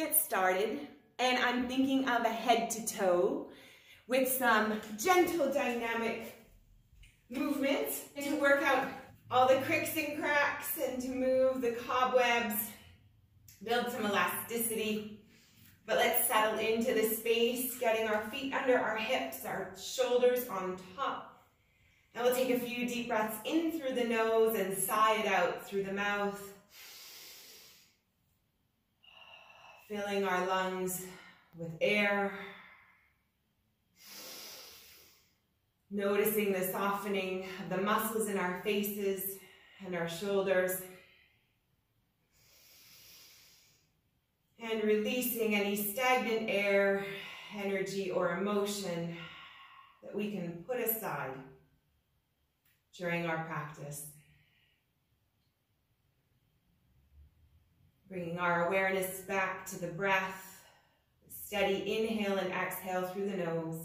get started and I'm thinking of a head to toe with some gentle dynamic movements to work out all the cricks and cracks and to move the cobwebs, build some elasticity. But let's settle into the space, getting our feet under our hips, our shoulders on top. And we'll take a few deep breaths in through the nose and sigh it out through the mouth. Filling our lungs with air. Noticing the softening of the muscles in our faces and our shoulders. And releasing any stagnant air, energy, or emotion that we can put aside during our practice. Bringing our awareness back to the breath. Steady inhale and exhale through the nose.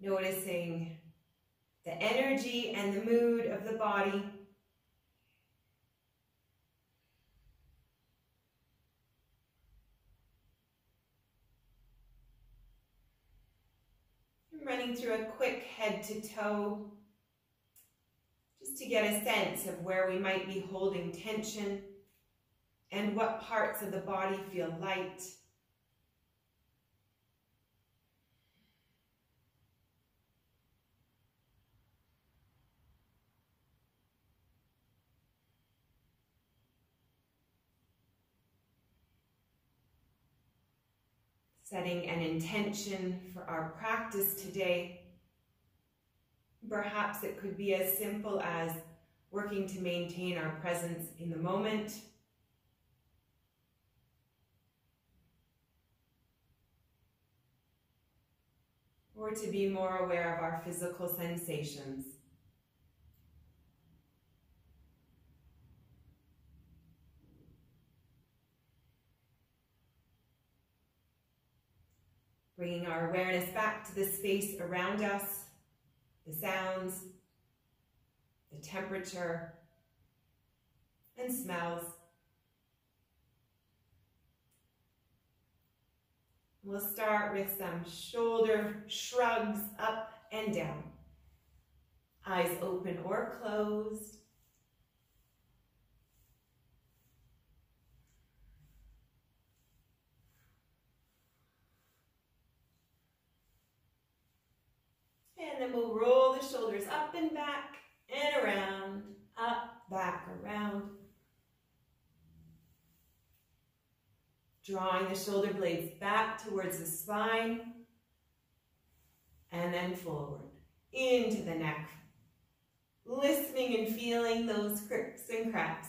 Noticing the energy and the mood of the body. Running through a quick head to toe, just to get a sense of where we might be holding tension and what parts of the body feel light setting an intention for our practice today. Perhaps it could be as simple as working to maintain our presence in the moment. Or to be more aware of our physical sensations. Bringing our awareness back to the space around us, the sounds, the temperature, and smells. We'll start with some shoulder shrugs up and down. Eyes open or closed. And then we'll roll the shoulders up and back and around, up, back, around. Drawing the shoulder blades back towards the spine and then forward into the neck. Listening and feeling those cricks and cracks.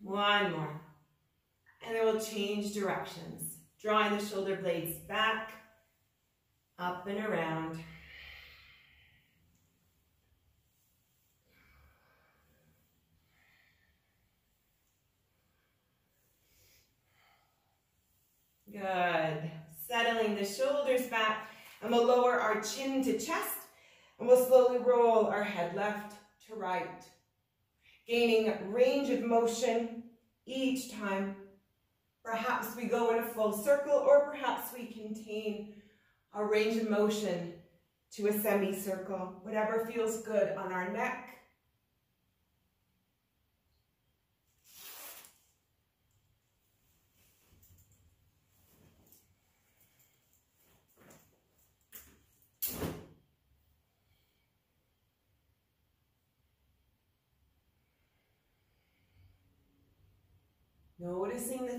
One more. Then we'll change directions. Drawing the shoulder blades back, up and around. Good. Settling the shoulders back and we'll lower our chin to chest and we'll slowly roll our head left to right. Gaining range of motion each time Perhaps we go in a full circle or perhaps we contain our range of motion to a semicircle, whatever feels good on our neck.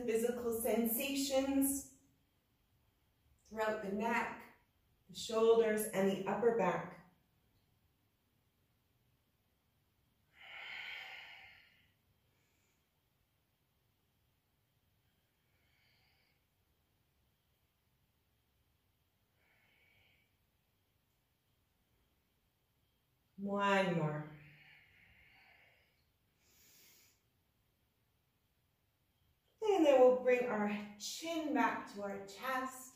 Physical sensations throughout the neck, the shoulders, and the upper back. One more. And then we'll bring our chin back to our chest.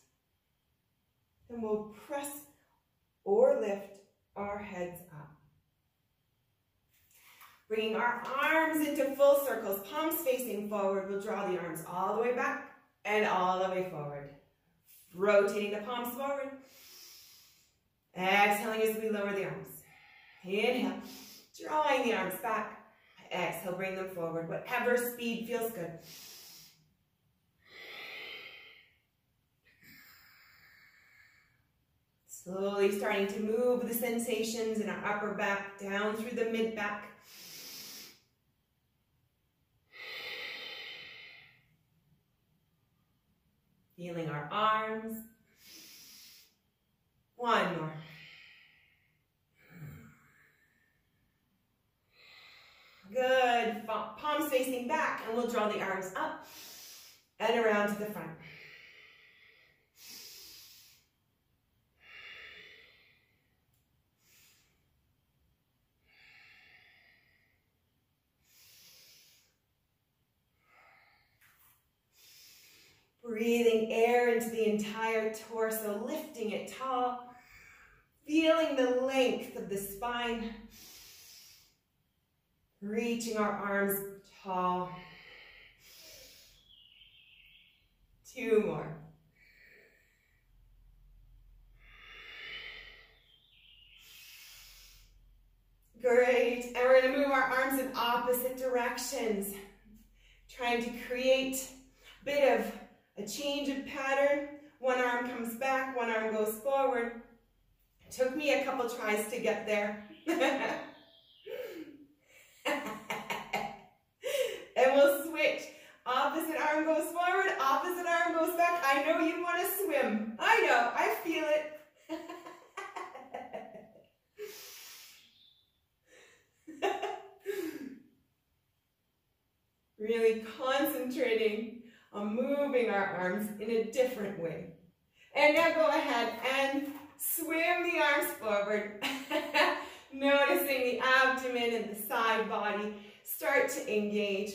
And we'll press or lift our heads up. Bringing our arms into full circles, palms facing forward. We'll draw the arms all the way back and all the way forward. Rotating the palms forward. Exhaling as we lower the arms. Inhale, drawing the arms back. Exhale, bring them forward. Whatever speed feels good. Slowly starting to move the sensations in our upper back down through the mid back. Feeling our arms. One more. Good. Palms facing back, and we'll draw the arms up and around to the front. Breathing air into the entire torso, lifting it tall, feeling the length of the spine, reaching our arms tall. Two more. Great, and we're gonna move our arms in opposite directions, trying to create a bit of a change of pattern. One arm comes back, one arm goes forward. It took me a couple tries to get there. and we'll switch. Opposite arm goes forward, opposite arm goes back. I know you want to swim. I know, I feel it. really concentrating moving our arms in a different way. And now go ahead and swim the arms forward, noticing the abdomen and the side body start to engage.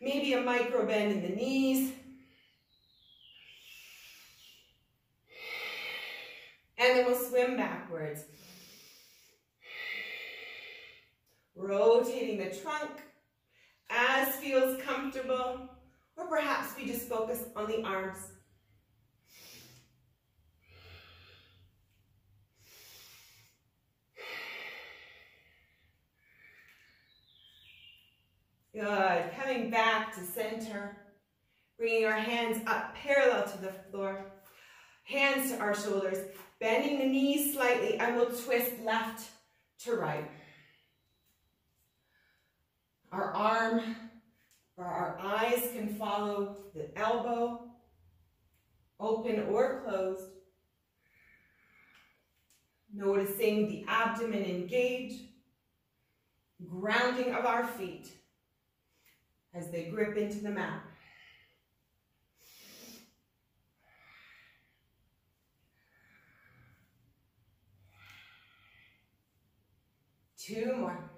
Maybe a micro bend in the knees. And then we'll swim backwards. Rotating the trunk as feels comfortable. Or perhaps we just focus on the arms. Good. Coming back to center. Bringing our hands up parallel to the floor. Hands to our shoulders. Bending the knees slightly and we'll twist left to right. Our arm our eyes can follow the elbow, open or closed. Noticing the abdomen engage, grounding of our feet as they grip into the mat. Two more.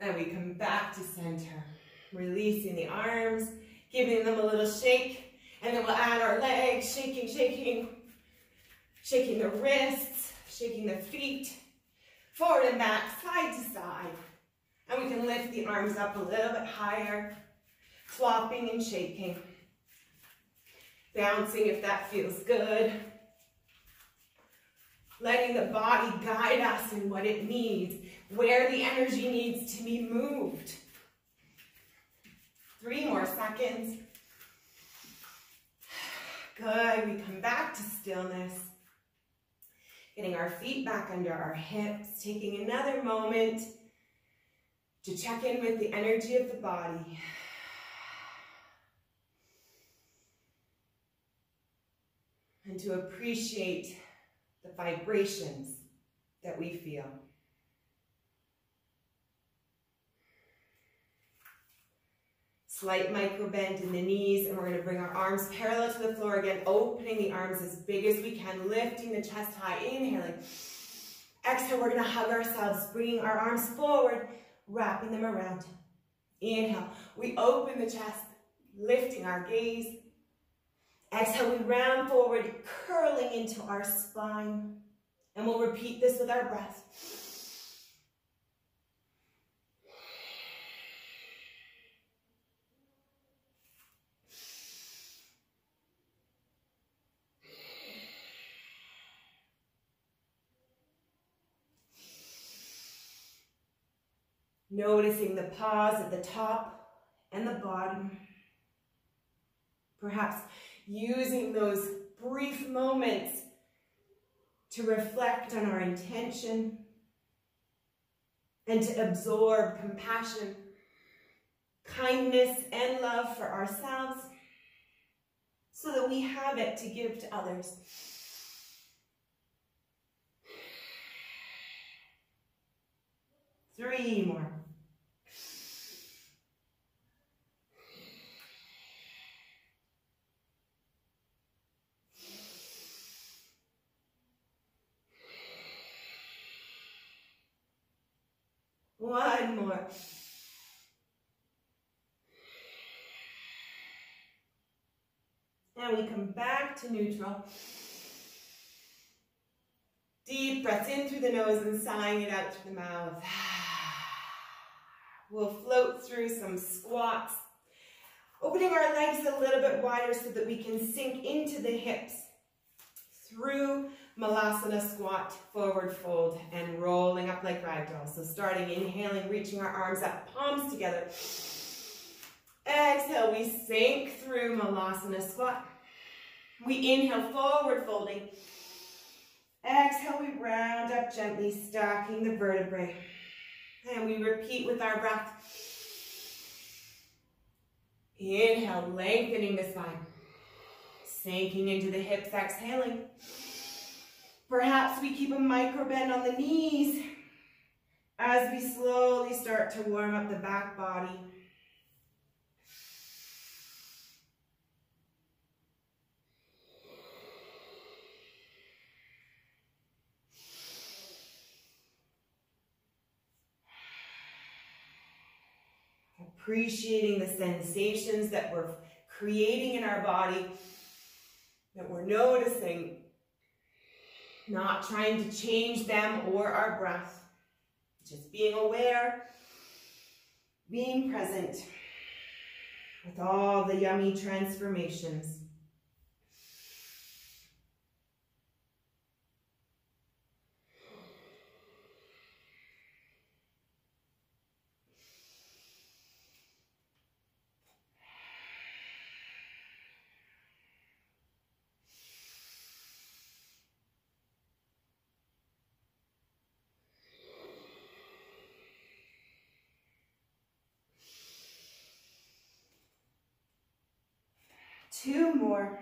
And we come back to center, releasing the arms, giving them a little shake, and then we'll add our legs, shaking, shaking, shaking the wrists, shaking the feet, forward and back, side to side. And we can lift the arms up a little bit higher, flopping and shaking. Bouncing if that feels good. Letting the body guide us in what it needs, where the energy needs to be moved. Three more seconds. Good, we come back to stillness. Getting our feet back under our hips, taking another moment to check in with the energy of the body. And to appreciate the vibrations that we feel. Slight micro bend in the knees, and we're to bring our arms parallel to the floor again, opening the arms as big as we can, lifting the chest high, inhaling. Exhale, we're gonna hug ourselves, bringing our arms forward, wrapping them around. Inhale, we open the chest, lifting our gaze. Exhale, we round forward, curling into our spine. And we'll repeat this with our breath. Noticing the pause at the top and the bottom. Perhaps using those brief moments to reflect on our intention and to absorb compassion, kindness, and love for ourselves so that we have it to give to others. Three more. One more. And we come back to neutral. Deep breaths in through the nose and sighing it out through the mouth. We'll float through some squats, opening our legs a little bit wider so that we can sink into the hips through Malasana squat, forward fold, and rolling up like ragdoll. So starting, inhaling, reaching our arms up, palms together. Exhale, we sink through Malasana squat. We inhale, forward folding. Exhale, we round up gently, stacking the vertebrae. And we repeat with our breath. Inhale, lengthening the spine. Sinking into the hips, exhaling. Perhaps we keep a micro bend on the knees as we slowly start to warm up the back body. Appreciating the sensations that we're creating in our body, that we're noticing not trying to change them or our breath. Just being aware, being present with all the yummy transformations. Two more.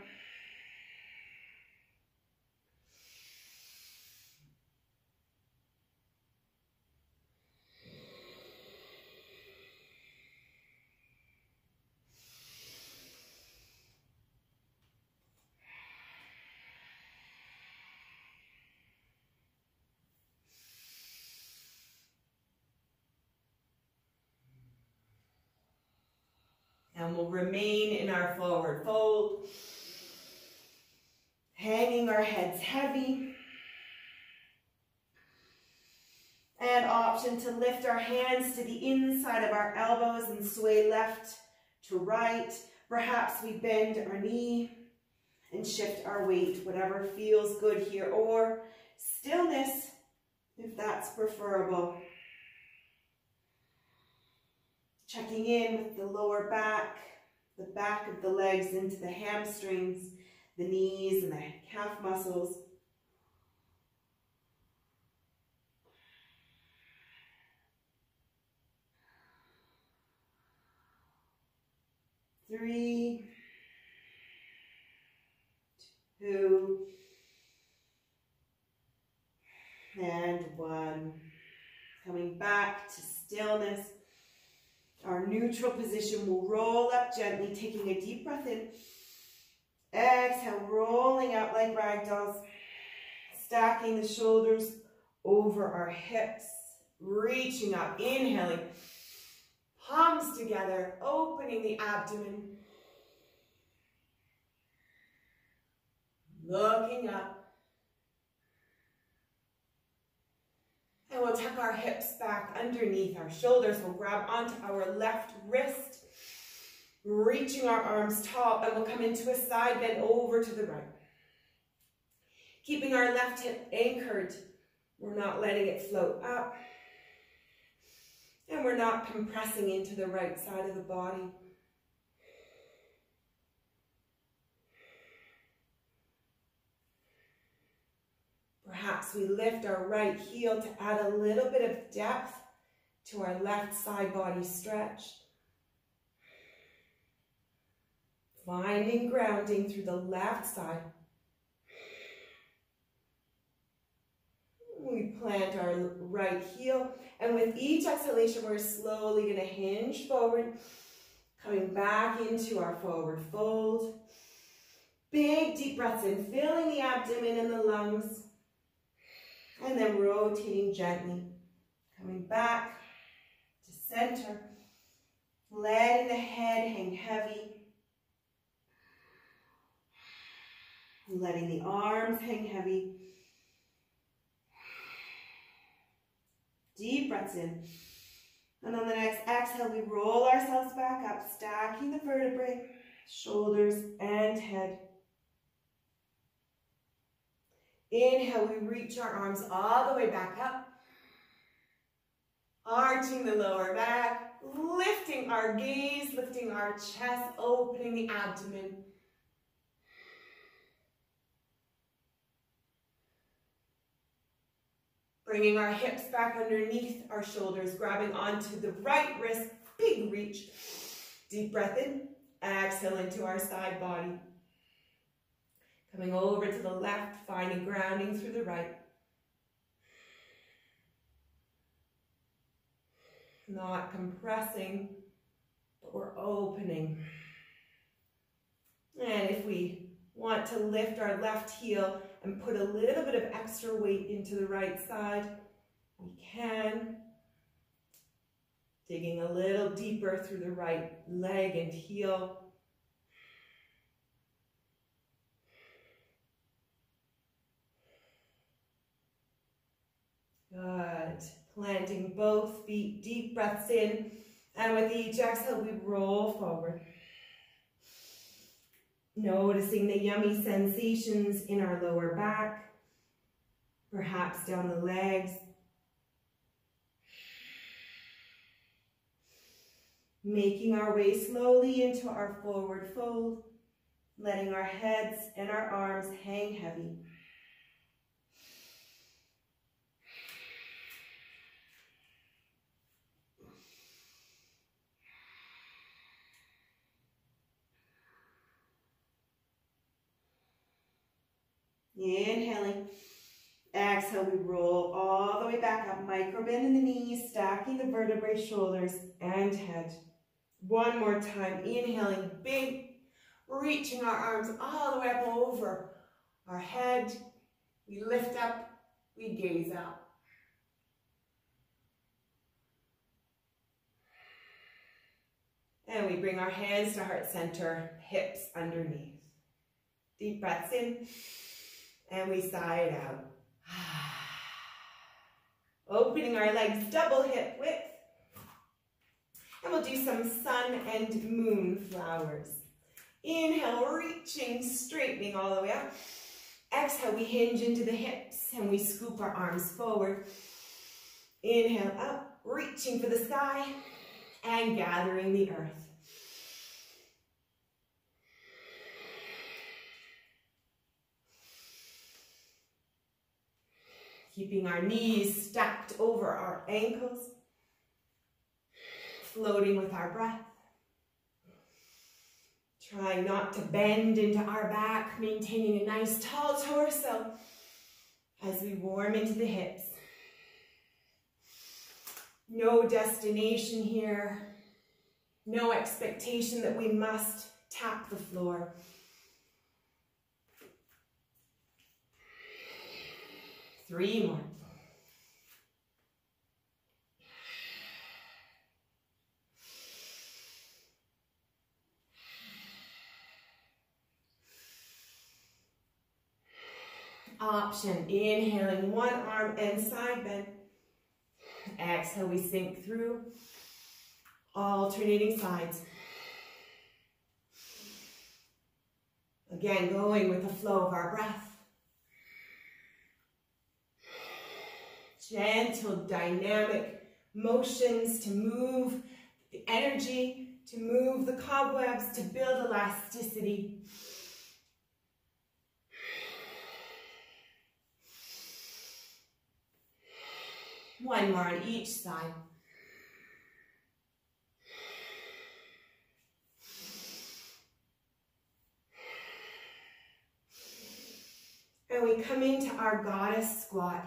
And we'll remain in our forward fold, hanging our heads heavy. And option to lift our hands to the inside of our elbows and sway left to right. Perhaps we bend our knee and shift our weight, whatever feels good here, or stillness if that's preferable. Checking in with the lower back, the back of the legs into the hamstrings, the knees and the calf muscles. Three, two, and one. Coming back to stillness. Our neutral position will roll up gently, taking a deep breath in. Exhale, rolling up like ragdolls. Stacking the shoulders over our hips, reaching up, inhaling, palms together, opening the abdomen, looking up. And we'll tuck our hips back underneath our shoulders. We'll grab onto our left wrist, reaching our arms tall, and we'll come into a side bend over to the right. Keeping our left hip anchored, we're not letting it float up. And we're not compressing into the right side of the body. Perhaps we lift our right heel to add a little bit of depth to our left side body stretch. Finding grounding through the left side. We plant our right heel, and with each exhalation, we're slowly going to hinge forward, coming back into our forward fold. Big deep breaths in, filling the abdomen and the lungs. And then rotating gently, coming back to center, letting the head hang heavy, letting the arms hang heavy. Deep breaths in. And on the next exhale, we roll ourselves back up, stacking the vertebrae, shoulders, and head. Inhale, we reach our arms all the way back up. Arching the lower back, lifting our gaze, lifting our chest, opening the abdomen. Bringing our hips back underneath our shoulders, grabbing onto the right wrist, big reach. Deep breath in, exhale into our side body. Coming over to the left, finding grounding through the right. Not compressing, but we're opening. And if we want to lift our left heel and put a little bit of extra weight into the right side, we can. Digging a little deeper through the right leg and heel. Good. Planting both feet, deep breaths in. And with each exhale, we roll forward. Noticing the yummy sensations in our lower back, perhaps down the legs. Making our way slowly into our forward fold, letting our heads and our arms hang heavy. Inhaling. Exhale, we roll all the way back up. Micro bend in the knees, stacking the vertebrae, shoulders, and head. One more time. Inhaling, big, reaching our arms all the way up over our head. We lift up, we gaze up. And we bring our hands to heart center, hips underneath. Deep breaths in. And we sigh it out. Opening our legs double hip width. And we'll do some sun and moon flowers. Inhale, reaching, straightening all the way up. Exhale, we hinge into the hips and we scoop our arms forward. Inhale up, reaching for the sky and gathering the earth. Keeping our knees stacked over our ankles. Floating with our breath. Trying not to bend into our back, maintaining a nice tall torso as we warm into the hips. No destination here. No expectation that we must tap the floor. Three more. Option, inhaling one arm and side bend. Exhale, we sink through, alternating sides. Again, going with the flow of our breath. Gentle, dynamic motions to move the energy, to move the cobwebs, to build elasticity. One more on each side. And we come into our goddess squat.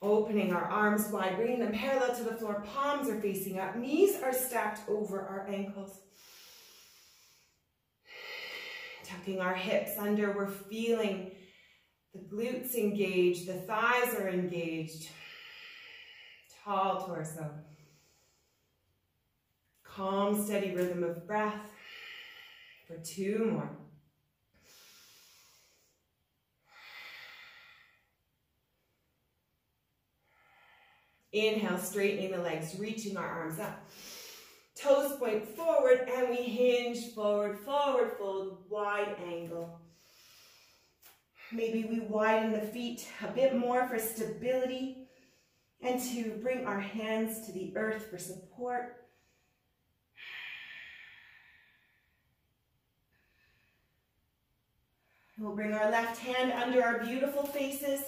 Opening our arms wide, bringing them parallel to the floor. Palms are facing up. Knees are stacked over our ankles. Tucking our hips under. We're feeling the glutes engaged. The thighs are engaged. Tall torso. Calm, steady rhythm of breath. For two more. Inhale, straightening the legs, reaching our arms up. Toes point forward and we hinge forward, forward fold, wide angle. Maybe we widen the feet a bit more for stability and to bring our hands to the earth for support. We'll bring our left hand under our beautiful faces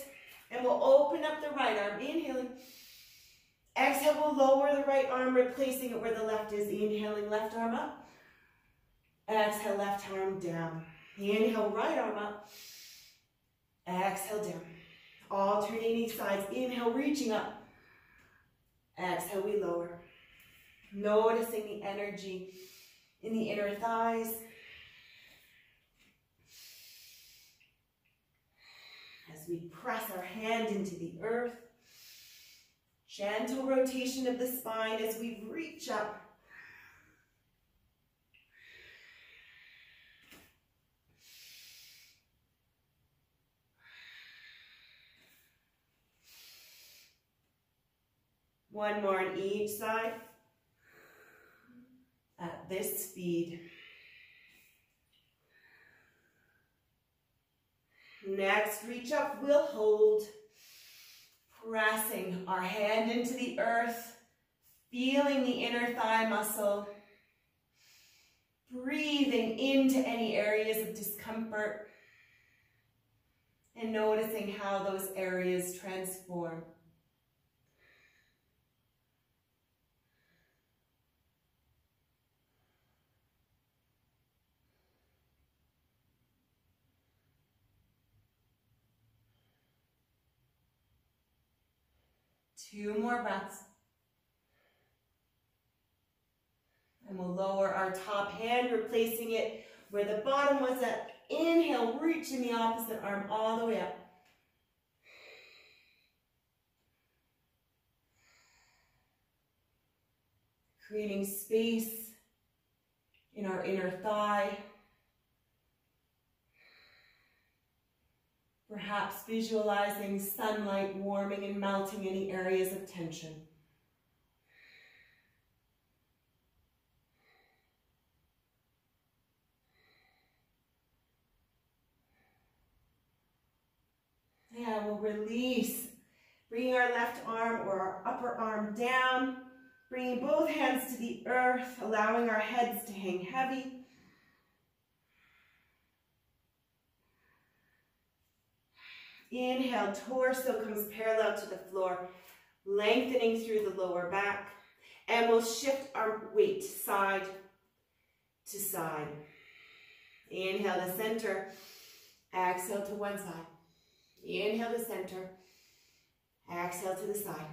and we'll open up the right arm, inhaling. Exhale, we'll lower the right arm, replacing it where the left is. Inhaling, left arm up. Exhale, left arm down. Inhale, right arm up. Exhale, down. Alternating sides. Inhale, reaching up. Exhale, we lower. Noticing the energy in the inner thighs. As we press our hand into the earth. Gentle rotation of the spine as we reach up. One more on each side. At this speed. Next, reach up, we'll hold pressing our hand into the earth, feeling the inner thigh muscle, breathing into any areas of discomfort, and noticing how those areas transform. Two more breaths. And we'll lower our top hand, replacing it where the bottom was at. Inhale, reaching the opposite arm all the way up. Creating space in our inner thigh. Perhaps visualizing sunlight warming and melting any areas of tension. Yeah, we'll release, bringing our left arm or our upper arm down, bringing both hands to the earth, allowing our heads to hang heavy. Inhale, torso comes parallel to the floor, lengthening through the lower back. And we'll shift our weight side to side. Inhale to center. Exhale to one side. Inhale to center. Exhale to the side.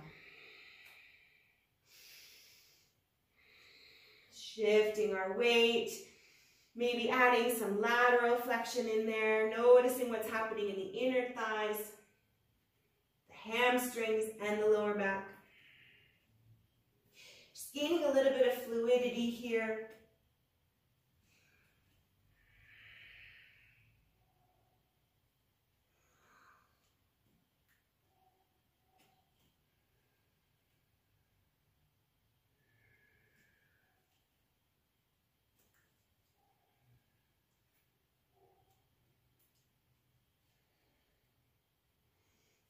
Shifting our weight Maybe adding some lateral flexion in there, noticing what's happening in the inner thighs, the hamstrings, and the lower back. Just gaining a little bit of fluidity here.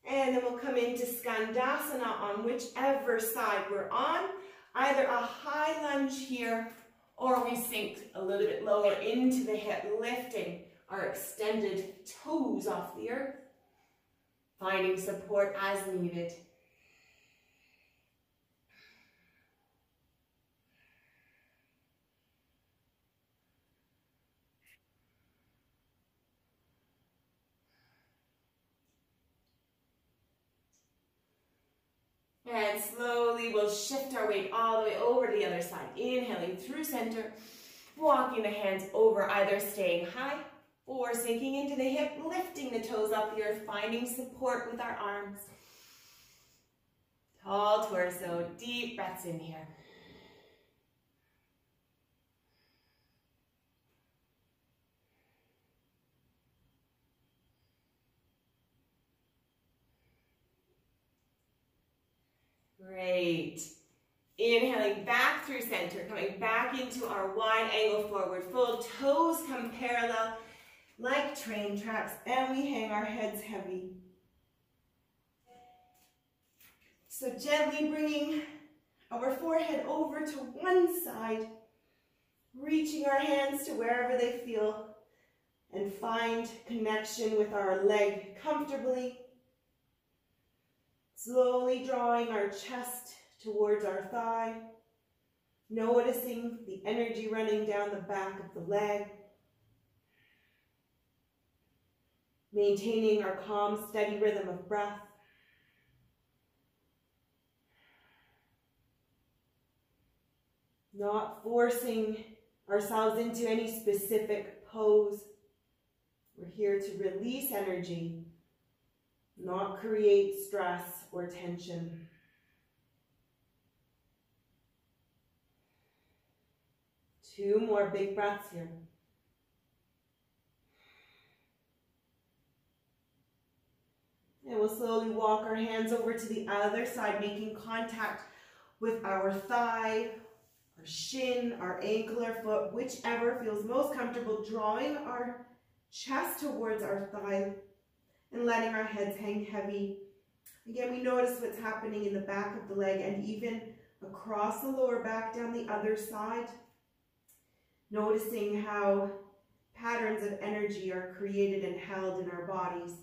And then we'll come into Skandasana on whichever side we're on. Either a high lunge here, or we sink a little bit lower into the hip, lifting our extended toes off the earth, finding support as needed. And slowly we'll shift our weight all the way over to the other side. Inhaling through center, walking the hands over, either staying high or sinking into the hip, lifting the toes up the earth, finding support with our arms. Tall torso, deep breaths in here. Great. Inhaling back through center, coming back into our wide angle forward fold. Toes come parallel like train tracks, and we hang our heads heavy. So gently bringing our forehead over to one side, reaching our hands to wherever they feel, and find connection with our leg comfortably Slowly drawing our chest towards our thigh, noticing the energy running down the back of the leg, maintaining our calm, steady rhythm of breath. Not forcing ourselves into any specific pose. We're here to release energy not create stress or tension. Two more big breaths here. And we'll slowly walk our hands over to the other side, making contact with our thigh, our shin, our ankle, our foot, whichever feels most comfortable, drawing our chest towards our thigh and letting our heads hang heavy. Again, we notice what's happening in the back of the leg and even across the lower back down the other side. Noticing how patterns of energy are created and held in our bodies.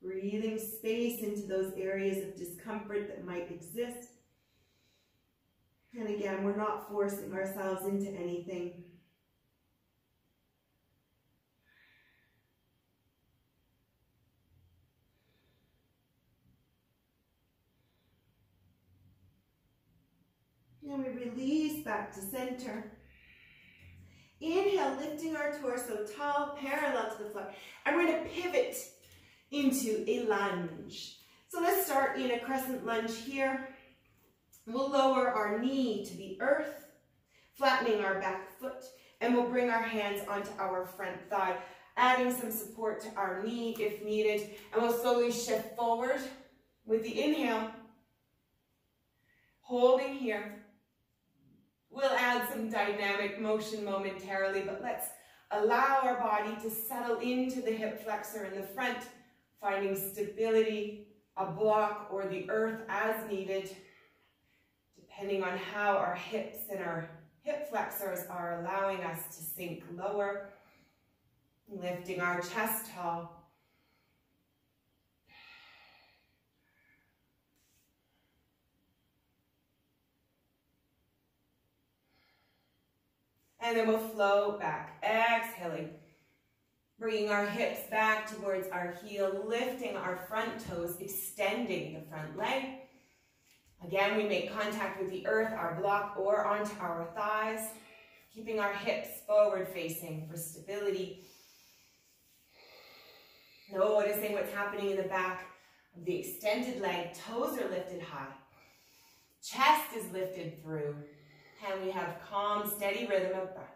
Breathing space into those areas of discomfort that might exist. And again, we're not forcing ourselves into anything. And we release back to center. Inhale, lifting our torso tall, parallel to the floor. And we're to pivot into a lunge. So let's start in a crescent lunge here. We'll lower our knee to the earth, flattening our back foot, and we'll bring our hands onto our front thigh, adding some support to our knee if needed, and we'll slowly shift forward with the inhale, holding here, We'll add some dynamic motion momentarily, but let's allow our body to settle into the hip flexor in the front, finding stability, a block, or the earth as needed, depending on how our hips and our hip flexors are allowing us to sink lower, lifting our chest tall. And then we'll float back, exhaling. Bringing our hips back towards our heel, lifting our front toes, extending the front leg. Again, we make contact with the earth, our block, or onto our thighs. Keeping our hips forward facing for stability. Noticing what's happening in the back of the extended leg. Toes are lifted high. Chest is lifted through and we have calm, steady rhythm of breath.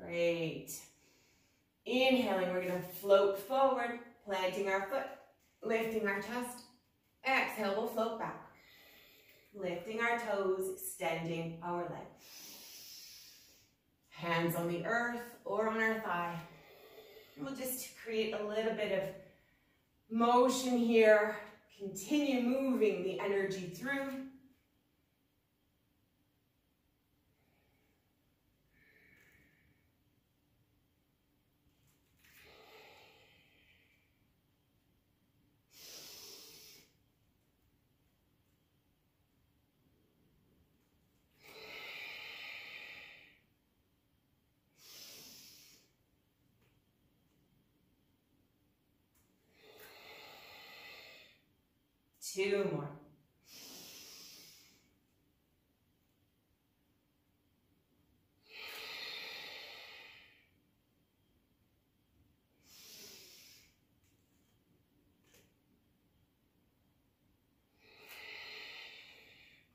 Great. Inhaling, we're going to float forward, planting our foot, lifting our chest. Exhale, we'll float back. lifting our toes, extending our legs. Hands on the earth or on our thigh. We'll just create a little bit of motion here. Continue moving the energy through. Two more.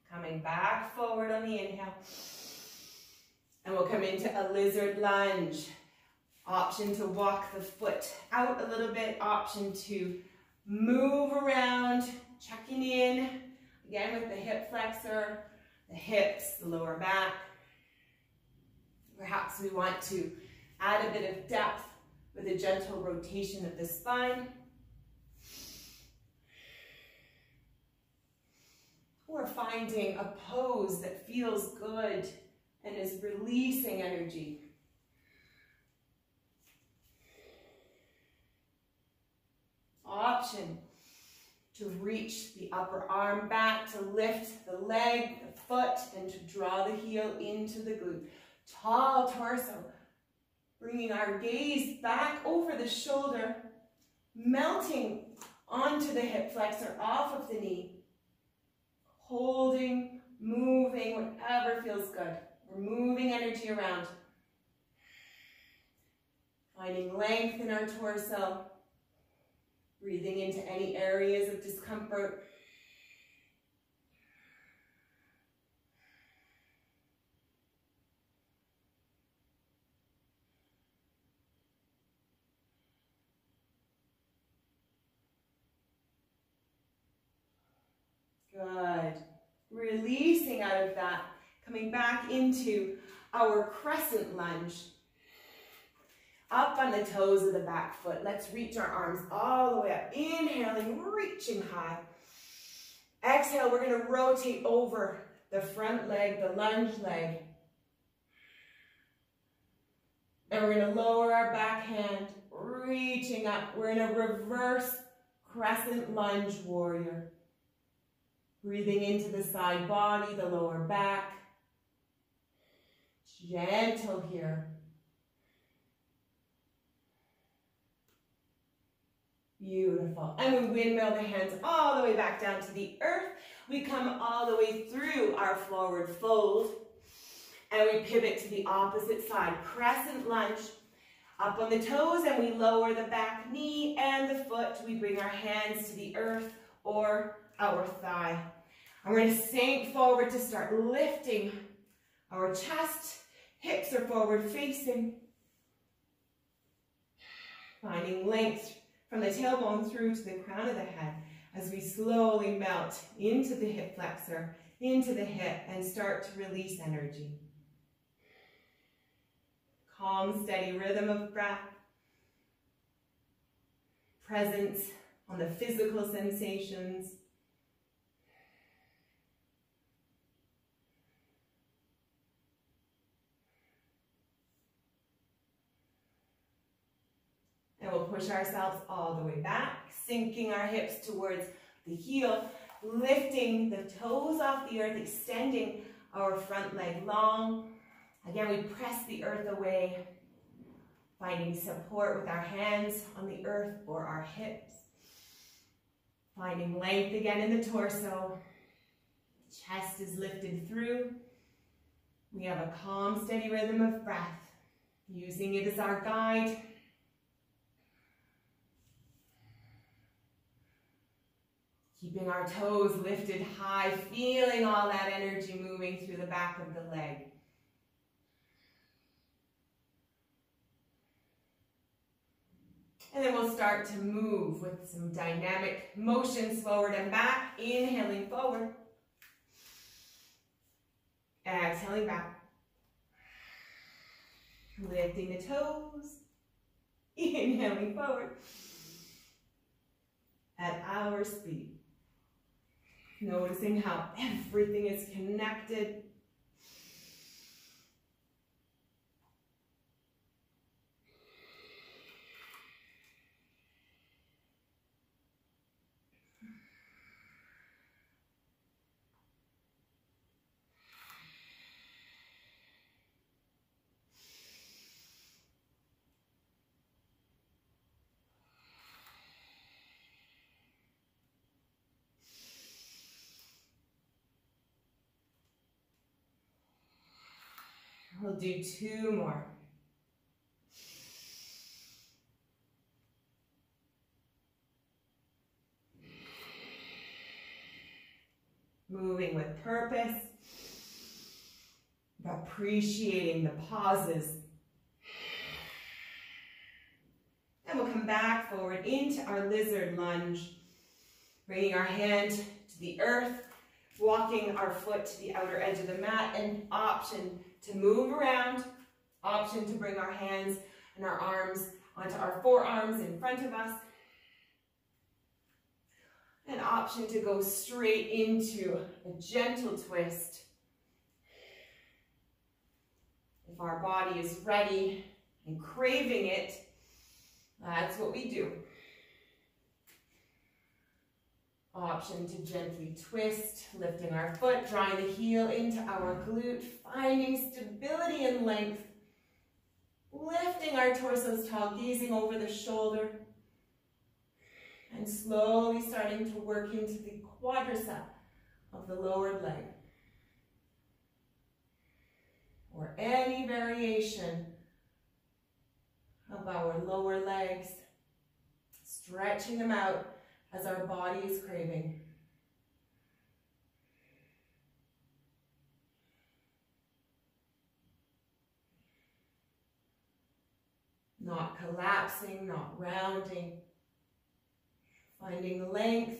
Coming back forward on the inhale. And we'll come into a lizard lunge. Option to walk the foot out a little bit. Option to move around checking in, again with the hip flexor, the hips, the lower back. Perhaps we want to add a bit of depth with a gentle rotation of the spine. Or finding a pose that feels good and is releasing energy. Option to reach the upper arm back, to lift the leg, the foot, and to draw the heel into the glute. Tall torso, bringing our gaze back over the shoulder, melting onto the hip flexor, off of the knee. Holding, moving, whatever feels good. We're moving energy around. Finding length in our torso. Breathing into any areas of discomfort. Good. Releasing out of that, coming back into our crescent lunge up on the toes of the back foot. Let's reach our arms all the way up. Inhaling, reaching high. Exhale, we're to rotate over the front leg, the lunge leg. And we're to lower our back hand, reaching up. We're in a reverse crescent lunge warrior. Breathing into the side body, the lower back. Gentle here. Beautiful. And we windmill the hands all the way back down to the earth. We come all the way through our forward fold. And we pivot to the opposite side. Crescent lunge. Up on the toes and we lower the back knee and the foot. We bring our hands to the earth or our thigh. And we're going to sink forward to start lifting our chest. Hips are forward facing. Finding length from the tailbone through to the crown of the head as we slowly melt into the hip flexor, into the hip, and start to release energy. Calm, steady rhythm of breath. Presence on the physical sensations. And we'll push ourselves all the way back, sinking our hips towards the heel, lifting the toes off the earth, extending our front leg long. Again, we press the earth away, finding support with our hands on the earth or our hips. Finding length again in the torso. Chest is lifted through. We have a calm, steady rhythm of breath, using it as our guide Keeping our toes lifted high, feeling all that energy moving through the back of the leg. And then we'll start to move with some dynamic motions forward and back. Inhaling forward. Exhaling back. Lifting the toes. Inhaling forward. At our speed. Noticing how everything is connected. We'll do two more. Moving with purpose, appreciating the pauses. And we'll come back forward into our lizard lunge, bringing our hand to the earth, walking our foot to the outer edge of the mat, and option to move around, option to bring our hands and our arms onto our forearms in front of us, an option to go straight into a gentle twist. If our body is ready and craving it, that's what we do. Option to gently twist, lifting our foot, drawing the heel into our glute, finding stability and length. Lifting our torsos tall, gazing over the shoulder. And slowly starting to work into the quadricep of the lowered leg. Or any variation of our lower legs. Stretching them out as our body is craving. Not collapsing, not rounding. Finding length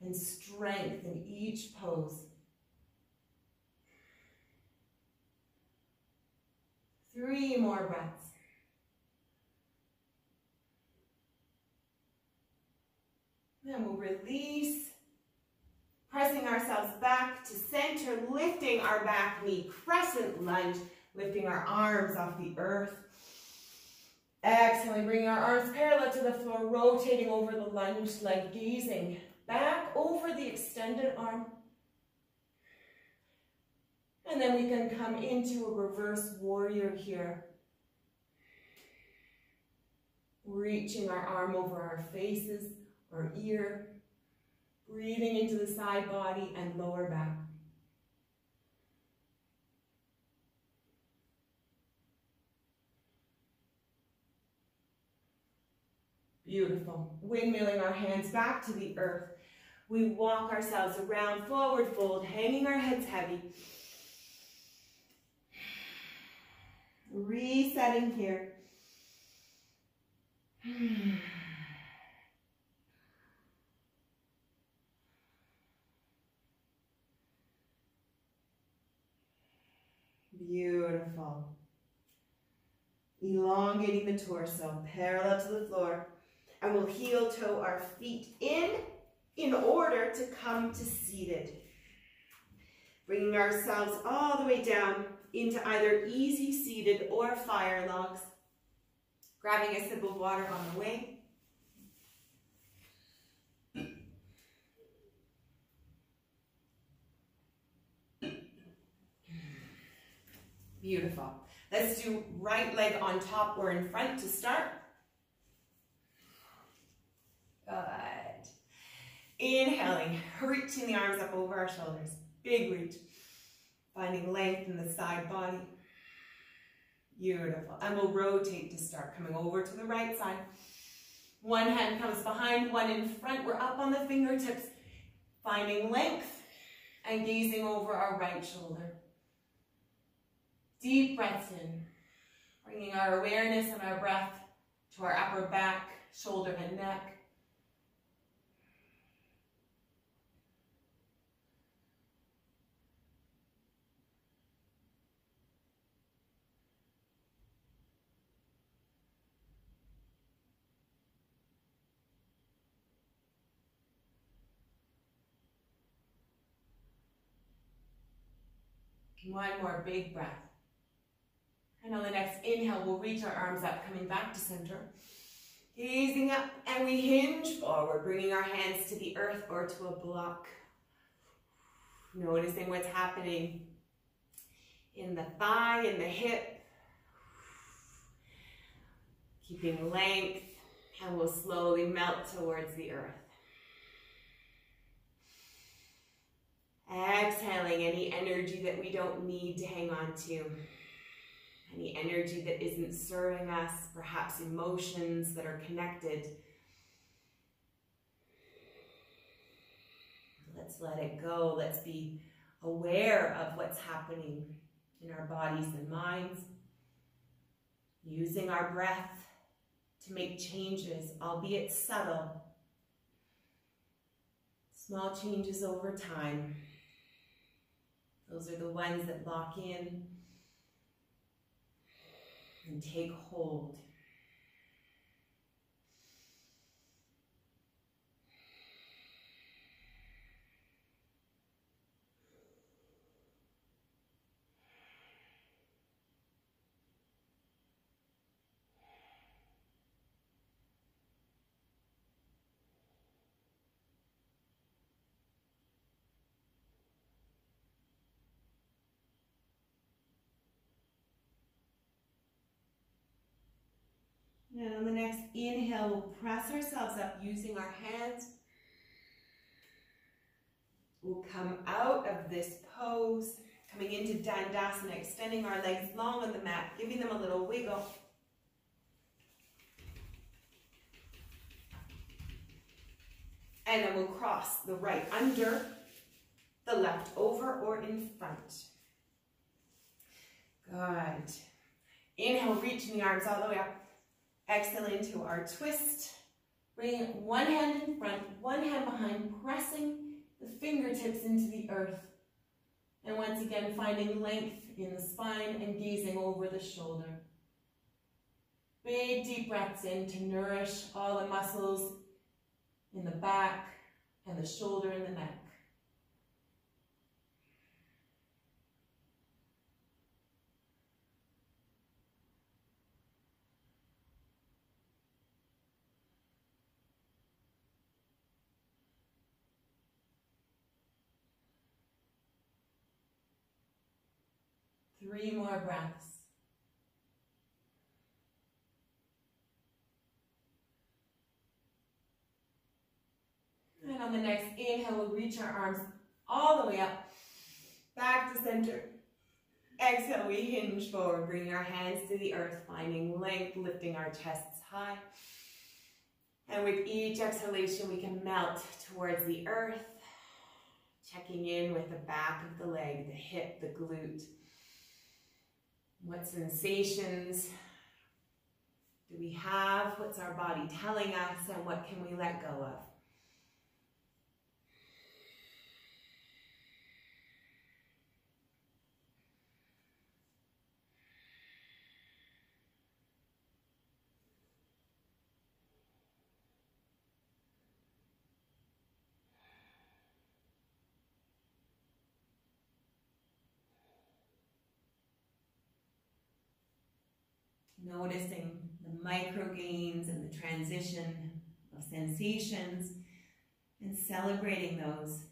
and strength in each pose. Three more breaths. Then we'll release, pressing ourselves back to center, lifting our back knee, crescent lunge, lifting our arms off the earth. Exhaling, bringing our arms parallel to the floor, rotating over the lunge leg, gazing back over the extended arm. And then we can come into a reverse warrior here. Reaching our arm over our faces, or ear, breathing into the side body and lower back. Beautiful. Windmilling our hands back to the earth. We walk ourselves around, forward fold, hanging our heads heavy. Resetting here. Beautiful. Elongating the torso, parallel to the floor. And we'll heel toe our feet in, in order to come to seated. Bringing ourselves all the way down into either easy seated or fire logs. Grabbing a sip of water on the way. Beautiful. Let's do right leg on top or in front to start. Good. Inhaling, reaching the arms up over our shoulders. Big reach. Finding length in the side body. Beautiful. And we'll rotate to start, coming over to the right side. One hand comes behind, one in front. We're up on the fingertips, finding length and gazing over our right shoulder. Deep breaths in, bringing our awareness and our breath to our upper back, shoulder and neck. One more big breath. And on the next inhale, we'll reach our arms up, coming back to center. Gazing up, and we hinge forward, bringing our hands to the earth or to a block. Noticing what's happening in the thigh, in the hip. Keeping length, and we'll slowly melt towards the earth. Exhaling any energy that we don't need to hang on to. Any energy that isn't serving us, perhaps emotions that are connected. Let's let it go. Let's be aware of what's happening in our bodies and minds. Using our breath to make changes, albeit subtle. Small changes over time. Those are the ones that lock in and take hold. And on the next inhale, we'll press ourselves up using our hands. We'll come out of this pose, coming into Dandasana, extending our legs long on the mat, giving them a little wiggle. And then we'll cross the right under, the left over or in front. Good. Inhale, reaching the arms all the way up. Exhale into our twist. Bring one hand in front, one hand behind, pressing the fingertips into the earth. And once again, finding length in the spine and gazing over the shoulder. Big deep breaths in to nourish all the muscles in the back and the shoulder and the neck. Three more breaths. And on the next inhale, we'll reach our arms all the way up, back to center. Exhale, we hinge forward, bringing our hands to the earth, finding length, lifting our chests high. And with each exhalation, we can melt towards the earth, checking in with the back of the leg, the hip, the glute. What sensations do we have? What's our body telling us? And what can we let go of? Noticing the micro gains and the transition of sensations and celebrating those.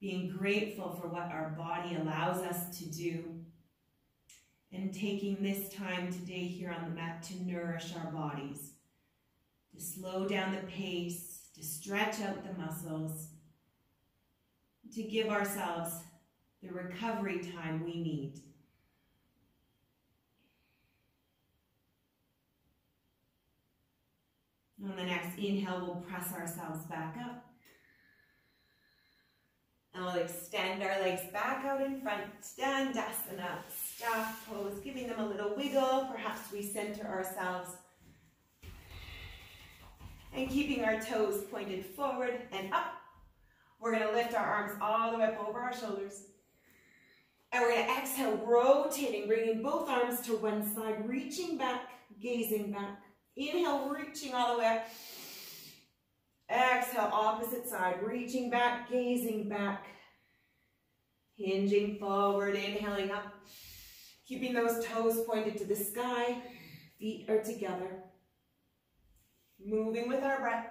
Being grateful for what our body allows us to do and taking this time today here on the mat to nourish our bodies, to slow down the pace, to stretch out the muscles, to give ourselves the recovery time we need. On the next inhale, we'll press ourselves back up. And we'll extend our legs back out in front, Dandasana, staff pose, giving them a little wiggle. Perhaps we center ourselves. And keeping our toes pointed forward and up. We're gonna lift our arms all the way up over our shoulders. And we're gonna exhale, rotating, bringing both arms to one side, reaching back, gazing back. Inhale, reaching all the way up. Exhale, opposite side, reaching back, gazing back. Hinging forward, inhaling up. Keeping those toes pointed to the sky. Feet are together. Moving with our breath.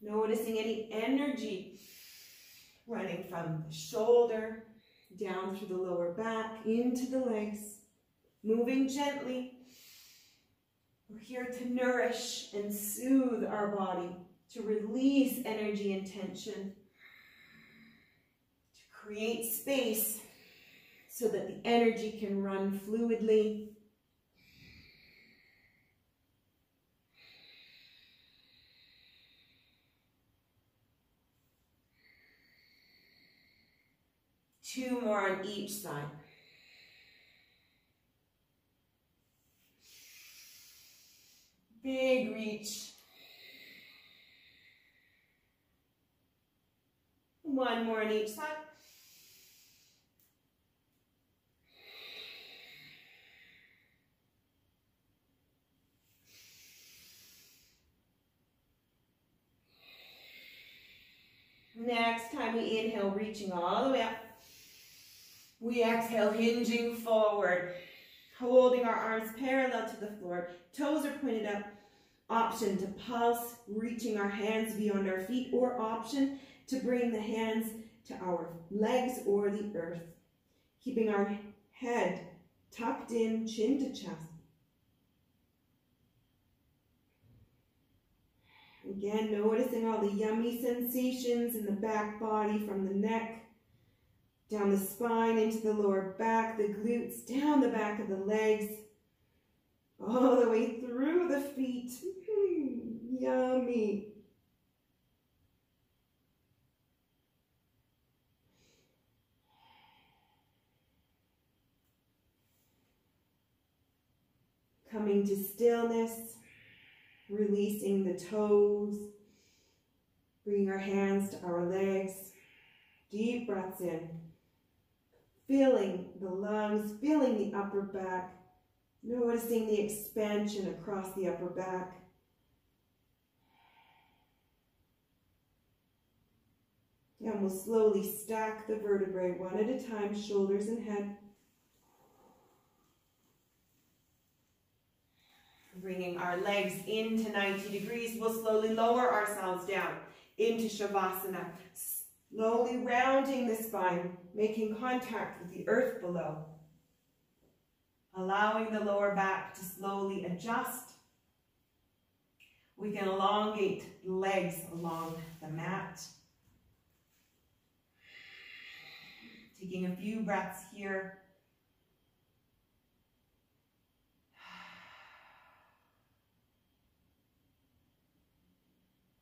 Noticing any energy running from the shoulder down through the lower back into the legs. Moving gently. We're here to nourish and soothe our body, to release energy and tension, to create space so that the energy can run fluidly Two more on each side. Big reach. One more on each side. Next time we inhale, reaching all the way up. We exhale, hinging forward, holding our arms parallel to the floor. Toes are pointed up. Option to pulse, reaching our hands beyond our feet, or option to bring the hands to our legs or the earth. Keeping our head tucked in, chin to chest. Again, noticing all the yummy sensations in the back body from the neck down the spine into the lower back, the glutes, down the back of the legs, all the way through the feet. Mm, yummy. Coming to stillness, releasing the toes, bringing our hands to our legs, deep breaths in feeling the lungs, feeling the upper back, noticing the expansion across the upper back. And we'll slowly stack the vertebrae one at a time, shoulders and head. Bringing our legs into 90 degrees, we'll slowly lower ourselves down into Shavasana. Slowly rounding the spine, making contact with the earth below. Allowing the lower back to slowly adjust. We can elongate legs along the mat. Taking a few breaths here.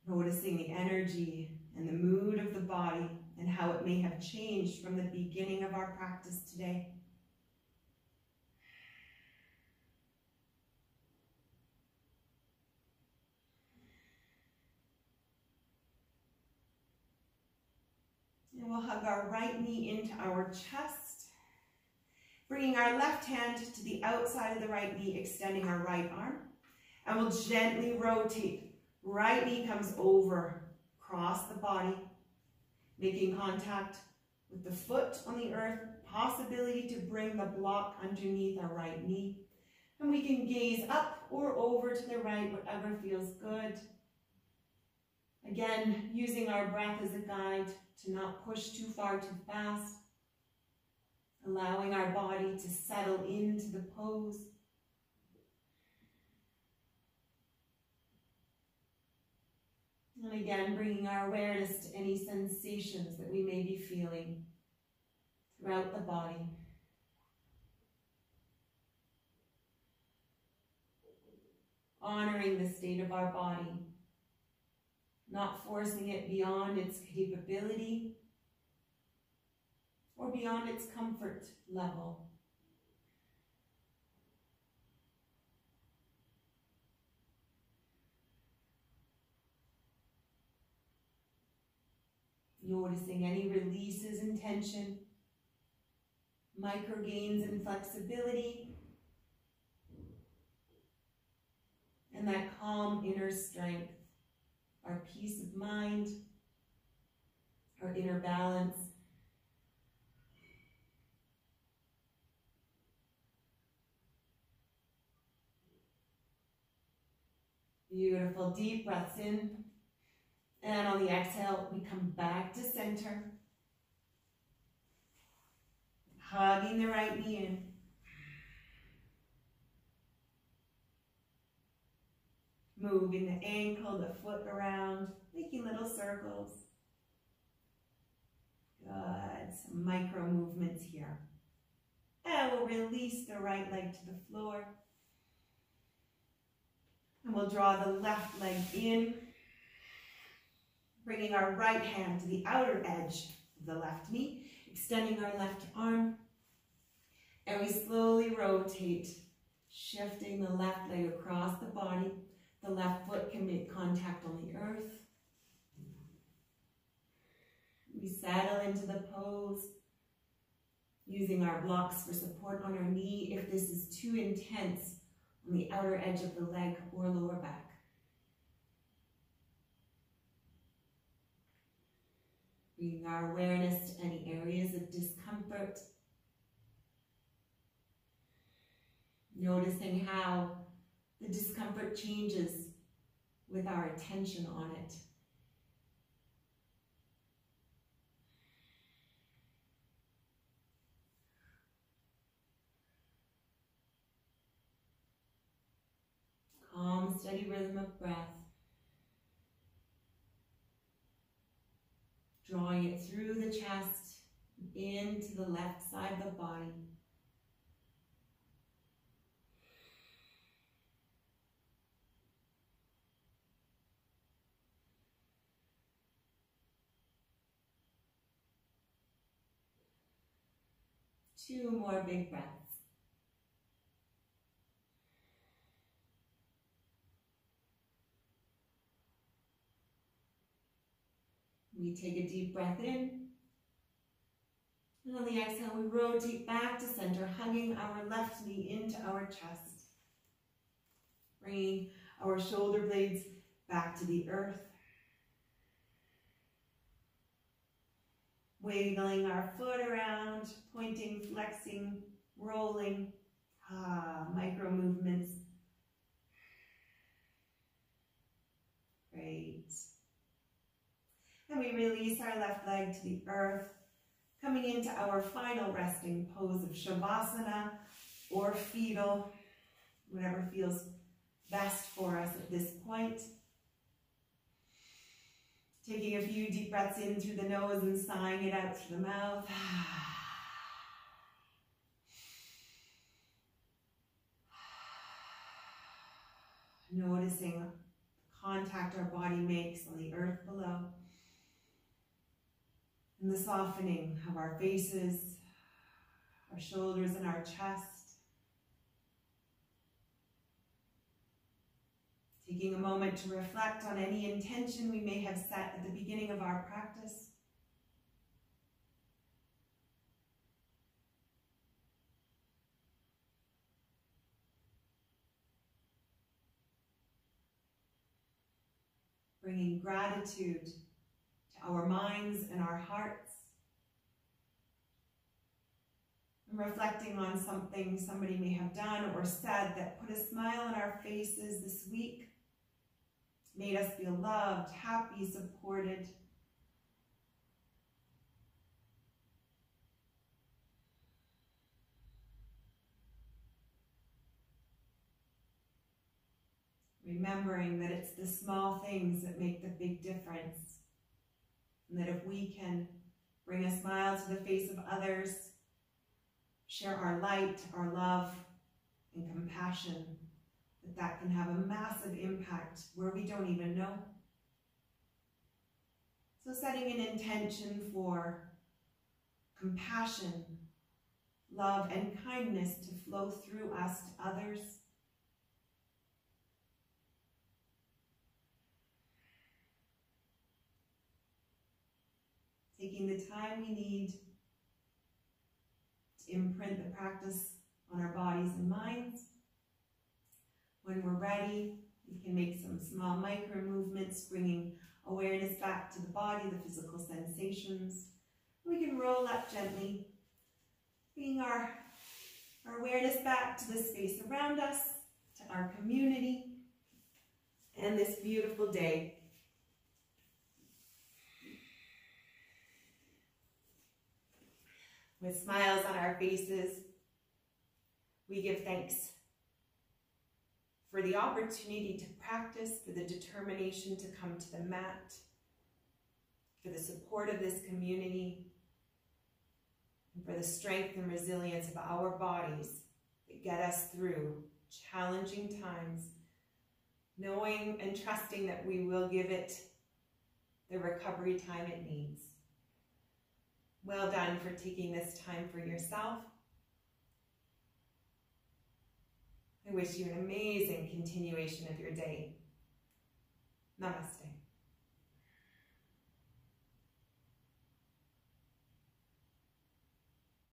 Noticing the energy and the mood of the body and how it may have changed from the beginning of our practice today. And we'll hug our right knee into our chest, bringing our left hand to the outside of the right knee, extending our right arm. And we'll gently rotate. Right knee comes over across the body, making contact with the foot on the earth, possibility to bring the block underneath our right knee. And we can gaze up or over to the right, whatever feels good. Again, using our breath as a guide to not push too far too fast. Allowing our body to settle into the pose. And again, bringing our awareness to any sensations that we may be feeling throughout the body. Honoring the state of our body, not forcing it beyond its capability or beyond its comfort level. Noticing any releases in tension, micro gains in flexibility, and that calm inner strength our peace of mind, our inner balance. Beautiful, deep breaths in. And on the exhale, we come back to center. Hugging the right knee in. Moving the ankle, the foot around, making little circles. Good, some micro movements here. And we'll release the right leg to the floor. And we'll draw the left leg in, bringing our right hand to the outer edge of the left knee, extending our left arm. And we slowly rotate, shifting the left leg across the body. The left foot can make contact on the earth. We settle into the pose, using our blocks for support on our knee if this is too intense on the outer edge of the leg or lower back. Bringing our awareness to any areas of discomfort. Noticing how the discomfort changes with our attention on it. Calm, steady rhythm of breath. Drawing it through the chest, into the left side of the body. Two more big breaths. We take a deep breath in. And on the exhale, we rotate back to center, hugging our left knee into our chest. Bringing our shoulder blades back to the earth. Wiggling our foot around, pointing, flexing, rolling. Ah, micro movements. Great. And we release our left leg to the earth, coming into our final resting pose of Shavasana or fetal, whatever feels best for us at this point. Taking a few deep breaths in through the nose and sighing it out through the mouth. Noticing the contact our body makes on the earth below and the softening of our faces, our shoulders and our chest. Taking a moment to reflect on any intention we may have set at the beginning of our practice. Bringing gratitude our minds and our hearts. And reflecting on something somebody may have done or said that put a smile on our faces this week, made us feel loved, happy, supported. Remembering that it's the small things that make the big difference. And that if we can bring a smile to the face of others, share our light, our love, and compassion, that that can have a massive impact where we don't even know. So setting an intention for compassion, love, and kindness to flow through us to others taking the time we need to imprint the practice on our bodies and minds. When we're ready, we can make some small micro movements, bringing awareness back to the body, the physical sensations. We can roll up gently, bringing our, our awareness back to the space around us, to our community, and this beautiful day. With smiles on our faces, we give thanks for the opportunity to practice, for the determination to come to the mat, for the support of this community, and for the strength and resilience of our bodies that get us through challenging times, knowing and trusting that we will give it the recovery time it needs. Well done for taking this time for yourself I wish you an amazing continuation of your day. Namaste.